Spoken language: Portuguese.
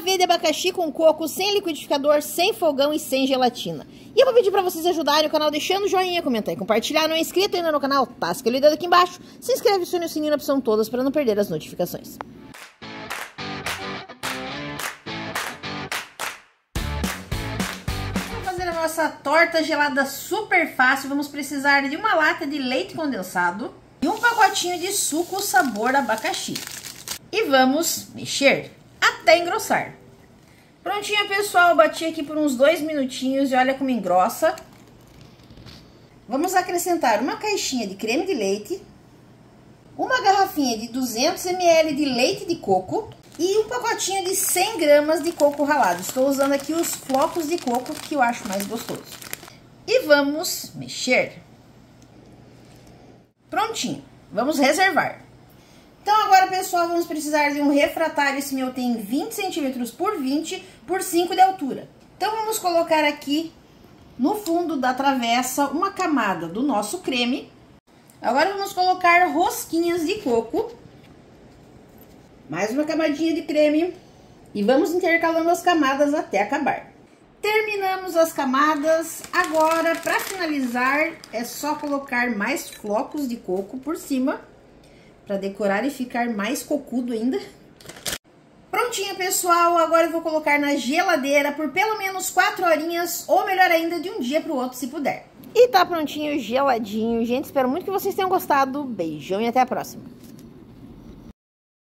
pavê de abacaxi com coco, sem liquidificador, sem fogão e sem gelatina. E eu vou pedir para vocês ajudarem o canal deixando o joinha, comentar e compartilhar. Não é inscrito ainda no canal? Tasca o dedo aqui embaixo. Se inscreve e acione o sininho na opção todas para não perder as notificações. Vamos fazer a nossa torta gelada super fácil. Vamos precisar de uma lata de leite condensado e um pacotinho de suco sabor abacaxi. E vamos mexer até engrossar. Prontinho, pessoal. Bati aqui por uns dois minutinhos e olha como engrossa. Vamos acrescentar uma caixinha de creme de leite, uma garrafinha de 200 ml de leite de coco e um pacotinho de 100 gramas de coco ralado. Estou usando aqui os flocos de coco que eu acho mais gostoso. E vamos mexer. Prontinho. Vamos reservar. Então, agora, pessoal, vamos precisar de um refratário. Esse meu tem 20 centímetros por 20 por 5 de altura. Então, vamos colocar aqui no fundo da travessa uma camada do nosso creme. Agora, vamos colocar rosquinhas de coco. Mais uma camadinha de creme. E vamos intercalando as camadas até acabar. Terminamos as camadas. Agora, para finalizar, é só colocar mais flocos de coco por cima para decorar e ficar mais cocudo ainda. Prontinho, pessoal. Agora eu vou colocar na geladeira por pelo menos 4 horinhas, ou melhor ainda, de um dia para o outro, se puder. E tá prontinho, geladinho. Gente, espero muito que vocês tenham gostado. Beijão e até a próxima.